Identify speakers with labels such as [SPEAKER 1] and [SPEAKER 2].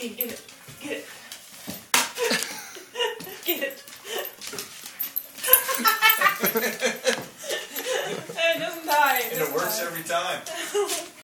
[SPEAKER 1] Get it. Get it. Get it. it doesn't die.
[SPEAKER 2] And it works every time.